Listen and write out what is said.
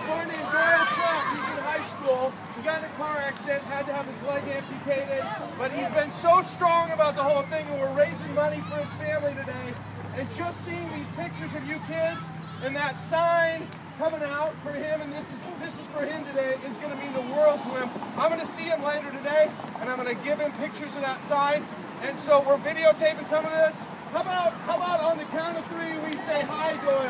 a boy named Doyle Trout. He's in high school. He got in a car accident, had to have his leg amputated, but he's been so strong about the whole thing, and we're raising money for his family today. And just seeing these pictures of you kids and that sign coming out for him, and this is this is for him today, is going to mean the world to him. I'm going to see him later today, and I'm going to give him pictures of that sign. And so we're videotaping some of this. How about how about on the count of three we say hi, Doyle?